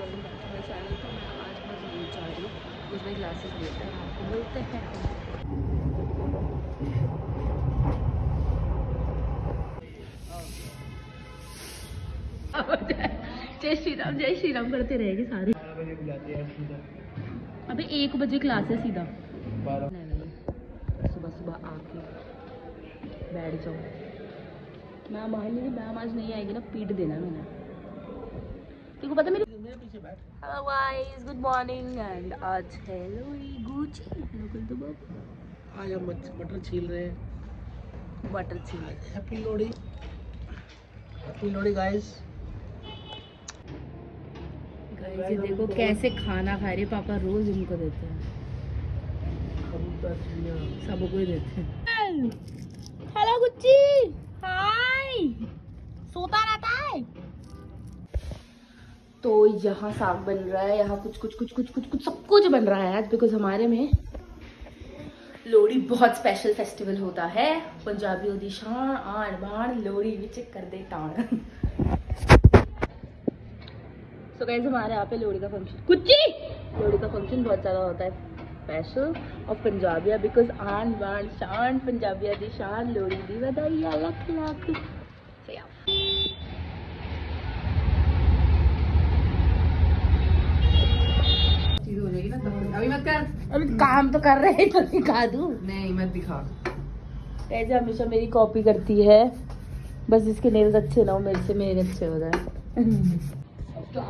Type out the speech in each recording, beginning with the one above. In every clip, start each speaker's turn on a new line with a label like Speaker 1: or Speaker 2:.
Speaker 1: Welcome back to my channel तो मैं आज बस लेट जा रही हूँ। कुछ मेरी क्लासेस लेट है। आपको मिलते हैं। जय श्री राम जय श्री राम करते रहेंगे सारे। अबे एक बजे क्लास है सीधा। सुबह सुबह आके बैठ जाओ। मैम आ मैम आज नहीं आएगी ना पीट देना मैंने। पता मेरी hello guys good morning and आज गुची हेलो बाबू
Speaker 2: आज हम मटर छील रहे हैं।
Speaker 1: Butter chilli
Speaker 2: happy Lohri happy Lohri guys
Speaker 1: guys ये देखो कैसे खाना खा रही है। पापा रोज इनको देते हैं।
Speaker 2: कबूतर चिड़िया
Speaker 1: सबको ही देते हैं। हेलो गुच्ची हाय सोता रहता है? तो यहाँ साग बन रहा है, यहाँ कुछ कुछ कुछ कुछ कुछ कुछ सब कुछ बन रहा है आज बिकॉज़ हमारे में लोहड़ी बहुत स्पेशल फेस्टिवल होता है। पंजाबियों दी शान आन बाण लोहड़ी विच कर दे टाण सो गाइस हमारे यहाँ पे लोहड़ी का फ़ंक्शन कुच्ची! लोहड़ी का फ़ंक्शन बहुत ज़्यादा होता है। स्पेशल और पंजाबिया बिकॉज़ आन बाण शान पंजाबिया दी शान, लोहड़ी दी बधाई लख लख So, yeah.
Speaker 3: चीज़ हो जाएगी ना तब अभी मत कर।
Speaker 1: अभी काम तो कर रहे हैं तो दिखा दू।
Speaker 3: नहीं मत दिखा।
Speaker 1: ऐसे हमेशा मेरी कॉपी करती है। बस इसके नेल्स अच्छे ना हो मेरे से मेरे अच्छे हो जाए। तो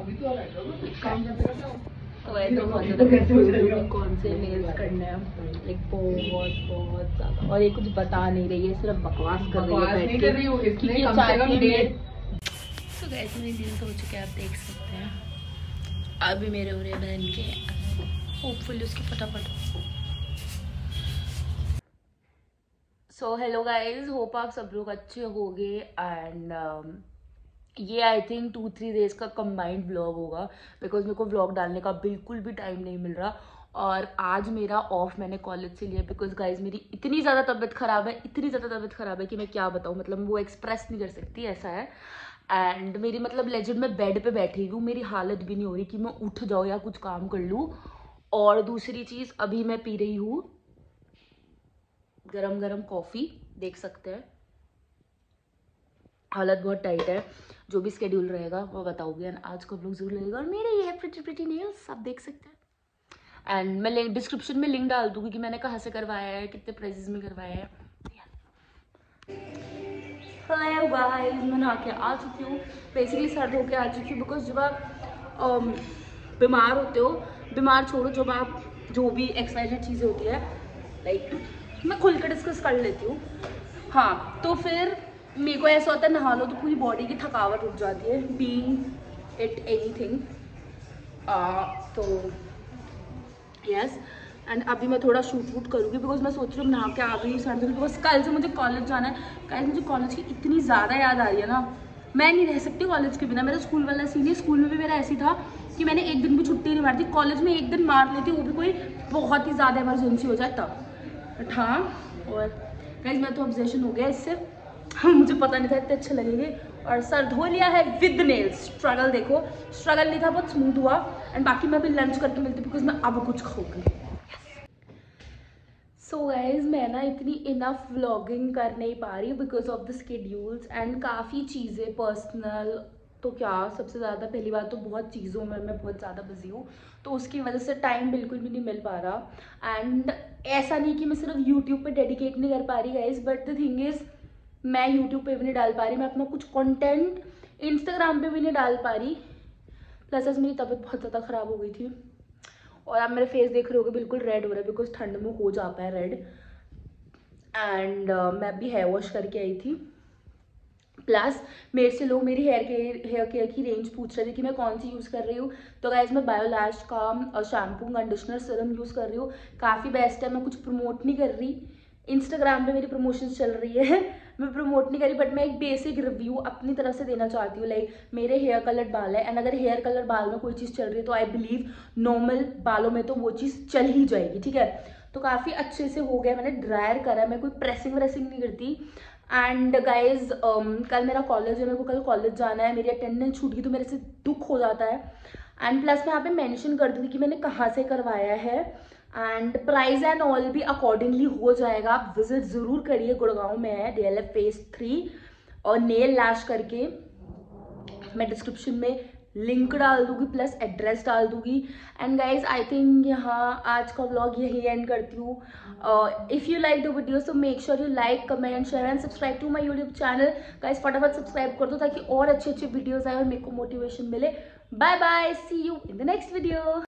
Speaker 1: हूँ कि कौन से नेल्स करने हैं? लाइक बहुत बहुत ज़्यादा। और ये कुछ बता नहीं रही है सिर्फ़ बकवास कर रही है बैठ
Speaker 3: नहीं
Speaker 1: के।
Speaker 3: कर रही इसने
Speaker 1: क्योंकि ये
Speaker 3: कम से
Speaker 1: चाहती
Speaker 3: कम डेढ़-
Speaker 1: मेरे- तो गैस मेरे दिल हो चुके हैं आप देख सकते हैं। अभी मेरे हो रहे हैं बहन के। होपफुली उसके फटाफट। सो हेलो गाइज़ होप आप सब लोग अच्छे हो गए एंड ये I think two three days का कंबाइंड ब्लॉग होगा बिकॉज़ मेरे को ब्लॉग डालने का बिल्कुल भी टाइम नहीं मिल रहा और आज मेरा ऑफ़ मैंने कॉलेज से लिया बिकॉज़ गाइज़ मेरी इतनी ज़्यादा तबीयत ख़राब है, इतनी ज़्यादा तबीयत ख़राब है कि मैं क्या बताऊँ मतलब वो एक्सप्रेस नहीं कर सकती, ऐसा है। एंड मेरी मतलब लेजेंड मैं बेड पे बैठी हूँ, मेरी हालत भी नहीं हो रही कि मैं उठ जाऊँ या कुछ काम कर लूँ। और दूसरी चीज़, अभी मैं पी रही हूँ गरम गरम कॉफ़ी, देख सकते हैं। हालत बहुत टाइट है, जो भी स्केड्यूल रहेगा, वो बताओगे। एंड आज को लोग ज़रूर लगेगा और मेरे ये प्रिटी प्रिटी नेल्स आप देख सकते हैं। एंड मैं डिस्क्रिप्शन में लिंक डाल दूँगी कि मैंने कहाँ से करवाया है, कितने प्राइजेस में करवाया है। मैं नहा के आ चुकी हूँ। बेसिकली सर्द होके आ चुकी हूँ बिकॉज़ जब आप बीमार होते हो बीमार छोड़ो, जब आप जो भी एक्सरसाइज चीज़ें होती है लाइक मैं खुल कर डिस्कस कर लेती हूँ। हाँ तो फिर मेरे को ऐसा होता है, नहा लो तो पूरी बॉडी की थकावट उठ जाती है बीइंग इट एनी थिंग तो यस एंड अभी मैं थोड़ा शूट वूट करूँगी बिकॉज़ मैं सोच रही हूँ नहा के आ गई सर्दी बिकॉज़ कल से मुझे कॉलेज जाना है। कल मुझे कॉलेज की इतनी ज़्यादा याद आ रही है ना। मैं नहीं रह सकती कॉलेज के बिना। मेरा स्कूल वाला सीन है स्कूल में भी मेरा ऐसी था कि मैंने एक दिन भी छुट्टी नहीं मारती कॉलेज में एक दिन मार लेती वो भी कोई बहुत ही ज़्यादा इमरजेंसी हो जाए तब। हाँ और गाइज़ मैं तो ऑब्जेशन हो गया इससे। मुझे पता नहीं था, इतने अच्छे लगेंगे। और सर धो लिया है विद नेल्स स्ट्रगल देखो। स्ट्रगल नहीं था, बहुत स्मूथ हुआ। एंड बाकी मैं भी लंच करके मिलती बिकॉज़ मैं अब कुछ खाऊँगी। सो गाइज़ मैं ना इतनी इनफ व्लॉगिंग कर नहीं पा रही because of the schedules and काफ़ी चीज़ें पर्सनल तो क्या सबसे ज़्यादा पहली बात तो बहुत चीज़ों में मैं बहुत ज़्यादा बिज़ी हूँ तो उसकी वजह से टाइम बिल्कुल भी नहीं मिल पा रहा। एंड ऐसा नहीं कि मैं सिर्फ़ यूट्यूब पे डेडिकेट नहीं कर पा रही guys but the thing is मैं यूट्यूब पे भी नहीं डाल पा रही, मैं अपना कुछ कंटेंट इंस्टाग्राम पे भी नहीं डाल पा रही। प्लस आज मेरी तबीयत बहुत ज़्यादा ख़राब हो गई थी। और आप मेरे फेस देख रहे होगे बिल्कुल रेड हो रहा है बिकॉज़ ठंड में हो जाता है रेड एंड uh, मैं भी हेयर वॉश करके आई थी. प्लस मेरे से लोग मेरी हेयर केयर हेयर केयर की रेंज पूछ रहे थे कि मैं कौन सी यूज़ कर रही हूँ. तो गाइज़ मैं बायोलैश का शैम्पू कंडीशनर सिरम यूज़ कर रही हूँ. काफ़ी बेस्ट है मैं कुछ प्रमोट नहीं कर रही. इंस्टाग्राम पे मेरी प्रमोशंस चल रही है। मैं प्रमोट नहीं करी बट मैं एक बेसिक रिव्यू अपनी तरफ़ से देना चाहती हूँ। लाइक मेरे हेयर कलर बाल है एंड अगर हेयर कलर बाल में कोई चीज़ चल रही है तो आई बिलीव नॉर्मल बालों में तो वो चीज़ चल ही जाएगी ठीक है? तो काफ़ी अच्छे से हो गया मैंने ड्रायर करा मैं कोई प्रेसिंग व्रेसिंग नहीं करती। एंड गाइज़ um, कल मेरा कॉलेज है मेरे को कल कॉलेज जाना है मेरी अटेंडेंस छूट गई तो मेरे से दुख हो जाता है। एंड प्लस मैं यहाँ पे मेंशन कर दूँगी कि मैंने कहाँ से करवाया है। एंड प्राइस एंड ऑल भी अकॉर्डिंगली हो जाएगा। आप विज़िट ज़रूर करिए गुड़गांव में है D L F phase three और नेल लैश करके मैं डिस्क्रिप्शन में लिंक डाल दूँगी प्लस एड्रेस डाल दूँगी। एंड गाइज़ आई थिंक यहाँ आज का व्लॉग यही एंड करती हूँ। If you like the video so make sure you like comment share and subscribe to my YouTube channel guys फटाफट सब्सक्राइब कर दो ताकि और अच्छे अच्छे वीडियोज़ आए और मेरे को मोटिवेशन मिले। Bye bye. See you in the next video.